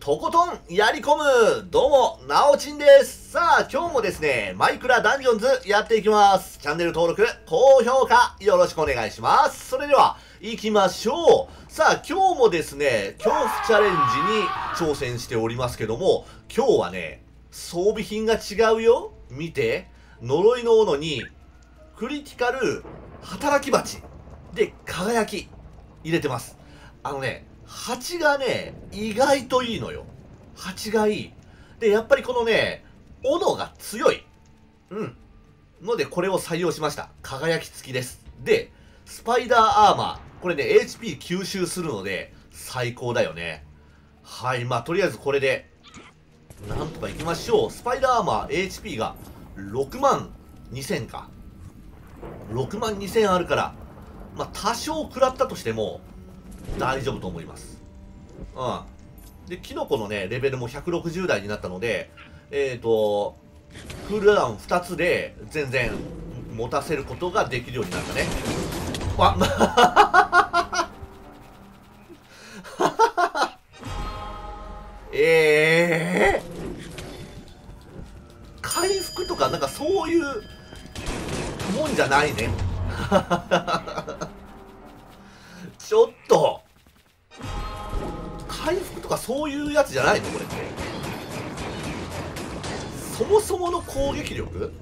とことんやり込む。どうも、なおちんです。さあ、今日もですね、マイクラダンジョンズやっていきます。チャンネル登録、高評価、よろしくお願いします。それでは、行きましょう。さあ、今日もですね、恐怖チャレンジに挑戦しておりますけども、今日はね、装備品が違うよ。見て、呪いの斧に、クリティカル、働き蜂、で、輝き、入れてます。あのね、蜂がね、意外といいのよ。蜂がいい。で、やっぱりこのね、斧が強い。うん。ので、これを採用しました。輝き付きです。で、スパイダーアーマー。これね、HP 吸収するので、最高だよね。はい、まあ、とりあえずこれで、なんとか行きましょう。スパイダーアーマー HP が6万2000か。6万2000あるから、まあ、多少食らったとしても、大丈夫と思います。うん。で、キノコのね、レベルも160台になったので、えっ、ー、と、クールダウン2つで全然持たせることができるようになったね。わ、ま、え えー、回復とかなんかそういうもんじゃないね。ちょっと。回復とかそういうやつじゃないのこれ。ってそもそもの攻撃力？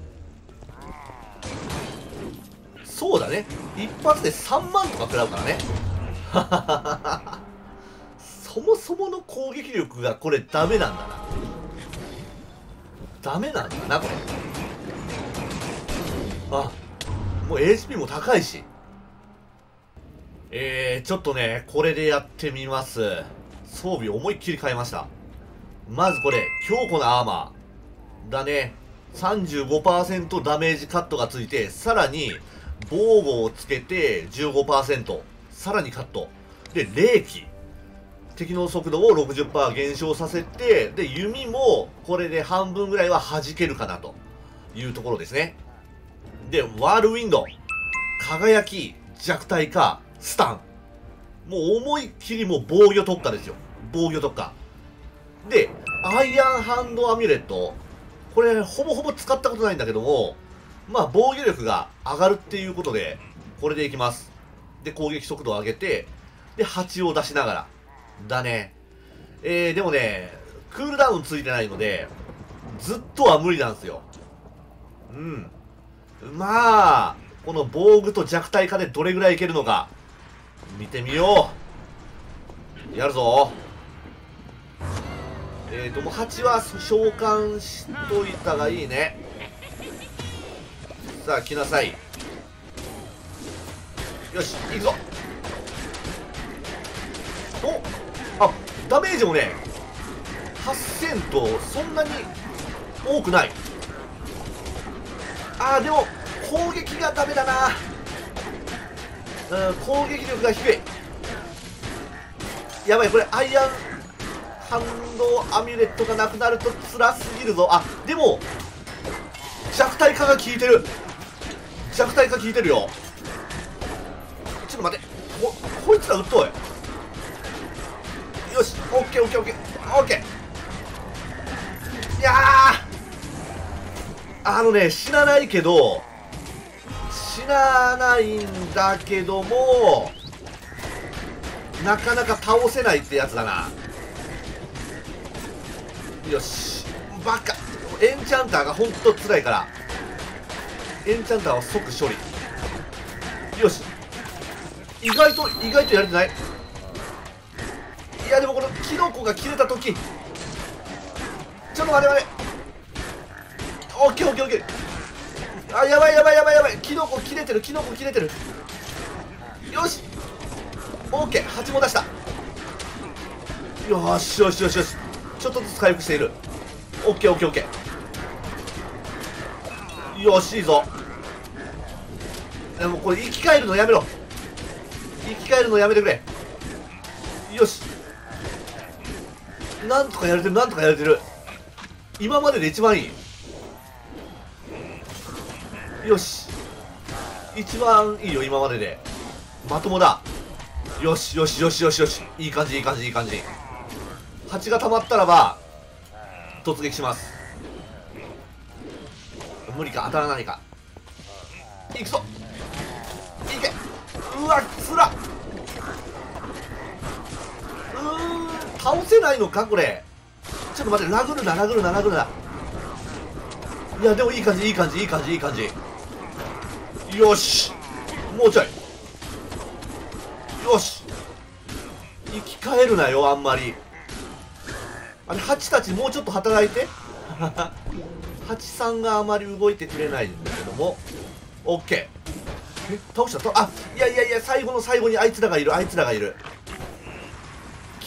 そうだね。一発で3万とか食らうからね。そもそもの攻撃力がこれダメなんだな。ダメなんだなこれ。あもう HP も高いし。えー、ちょっとね、これでやってみます。装備思いっきり変えました。まずこれ、強固なアーマー。だね。35%ダメージカットがついて、さらに、防護をつけて15%。さらにカット。で、霊気。敵の速度を60%減少させて、で、弓も、これで半分ぐらいは弾けるかなというところですね。で、ワールウィンド。輝き、弱体化、スタン。もう思いっきりもう防御特化ですよ。防御特化。で、アイアンハンドアミュレット。これ、ほぼほぼ使ったことないんだけども、まあ、防御力が上がるっていうことで、これでいきます。で、攻撃速度を上げて、で、8を出しながら。だね。えー、でもね、クールダウンついてないので、ずっとは無理なんですよ。うん。まあ、この防具と弱体化でどれぐらいいけるのか。見てみよう。やるぞ。えーともう8は召喚しといたがいいね。さあ来なさい。よし行くぞ。おあダメージもね8000とそんなに多くない。あーでも攻撃がダメだな。うん攻撃力が低い。やばいこれアイアン反動アミュレットがなくなると辛すぎるぞ。あでも弱体化が効いてる。弱体化効いてるよ。ちょっと待って。ここいつらうっといよしオッケーオッケーオッケー。オッケー。いやあのね死なないけど死なないんだけどもなかなか倒せないってやつだな。よし。バカ。エンチャンターがほんと辛いから。エンチャンターは即処理。よし。意外と意外とやれてない？いやでもこのキノコが切れた時。ちょっと待て待て。オッケーオッケーオッケー。あやばいやばいやばいやばい。キノコ切れてるキノコ切れてる。よし。オッケー。8も出した。よしよしよしよし。ちょっとずつ回復している。オッケーオッケーオッケー。よしいいぞ。でもこれ生き返るのやめろ。生き返るのやめてくれ。よし。なんとかやれてるなんとかやれてる。今までで一番いい。よし。一番いいよ今までで。まともだ。よしよしよしよしよし。いい感じいい感じいい感じ。蜂が溜まったらば突撃します。無理か当たらないか。いくぞ。いけ。うわつら。うーん倒せないのかこれ。ちょっと待ってラグるなラグるなラグるな。いやでもいい感じいい感じいい感じいい感じ。よし。もうちょい。よし。生き返るなよあんまり。あれハチたちもうちょっと働いて。ハチさんがあまり動いてくれないんだけども。OK え倒した？あいやいやいや最後の最後にあいつらがいる。あいつらがいる。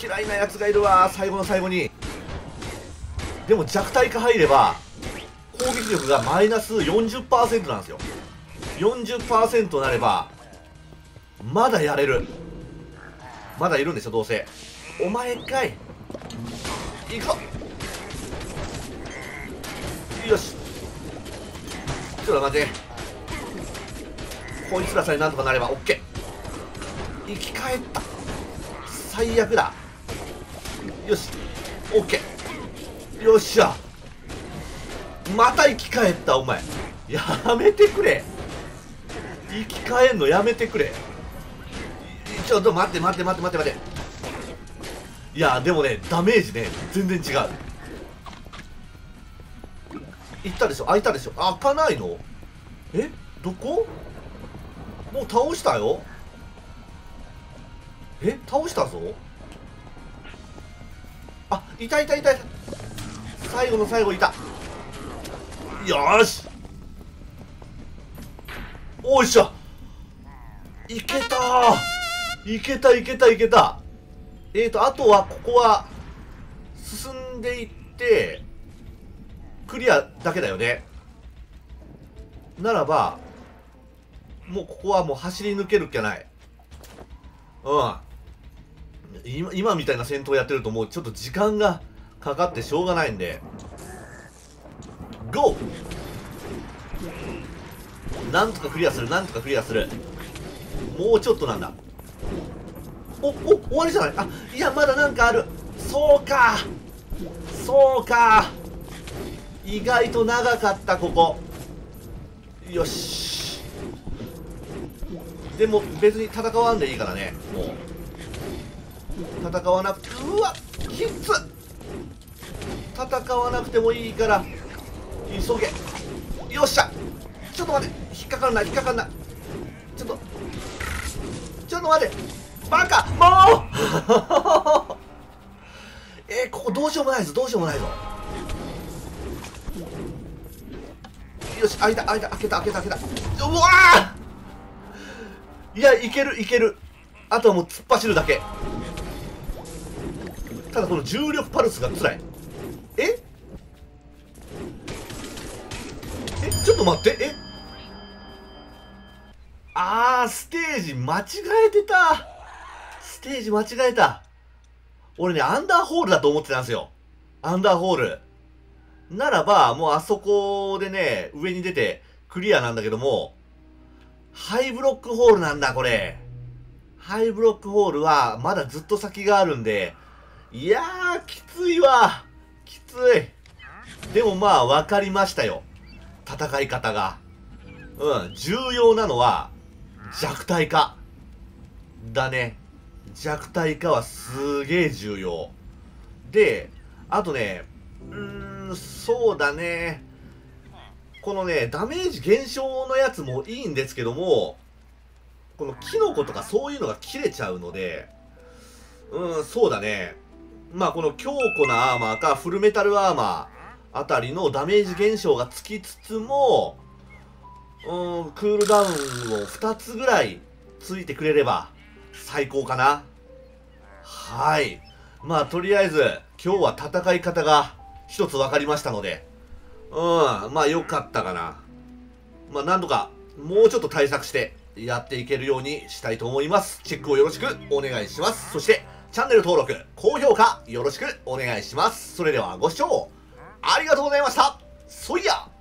嫌いなやつがいるわ。最後の最後に。でも弱体化入れば攻撃力がマイナス40%なんですよ。40%なればまだやれる。まだいるんでしょどうせ。お前かい。行こう。よし。ちょっと待って。こいつらさえなんとかなれば OK 生き返った。最悪だ。よし。OK よっしゃ。また生き返ったお前。やめてくれ。生き返んのやめてくれ。ちょっと待って待って待って待って待って。いやでもねダメージね全然違う。いったでしょ？開いたでしょ？開かないの？え？どこ？もう倒したよ？え？倒したぞ？あいたいたいたいた。最後の最後いた。よし！おいしょ。いけた。いけたいけたいけた。えーとあとはここは進んでいってクリアだけだよね。ならばもうここはもう走り抜けるっきゃない。うん。今今みたいな戦闘やってるともうちょっと時間がかかってしょうがないんで。GO! なんとかクリアするなんとかクリアする。もうちょっとなんだ。おお終わりじゃない？あいやまだなんかある。そうか。そうか。意外と長かったここ。よし。でも別に戦わんでいいからねもう。戦わなくてうわきつ戦わなくてもいいから急げ。よっしゃ。ちょっと待って。引っかかるない。引っかかるない。ちょっと。ちょっと待って。バカ。もう。えー、ここどうしようもないぞ。どうしようもないぞ。よし開いた開いた。開けた開けた開けた。うわいやいけるいける。あとはもう突っ走るだけ。ただこの重力パルスが辛い。ちょっと待ってえ？あーステージ間違えてた。ステージ間違えた。俺ねアンダーホールだと思ってたんですよ。アンダーホール。ならばもうあそこでね上に出てクリアなんだけどもハイブロックホールなんだこれ。ハイブロックホールはまだずっと先があるんでいやーきついわ。きつい。でもまあ分かりましたよ。戦い方が。うん重要なのは弱体化。だね。弱体化はすげえ重要。であとねうーんそうだね。このねダメージ減少のやつもいいんですけどもこのキノコとかそういうのが切れちゃうのでうんそうだね。まあこの強固なアーマーかフルメタルアーマー。あたりのダメージ減少がつきつつもうんクールダウンを2つぐらいついてくれれば最高かな。はい。まあとりあえず今日は戦い方が一つ分かりましたので。うんまあ良かったかな。まあなんとかもうちょっと対策してやっていけるようにしたいと思います。チェックをよろしくお願いします。そしてチャンネル登録高評価よろしくお願いします。それではご視聴ありがとうございました。そいや。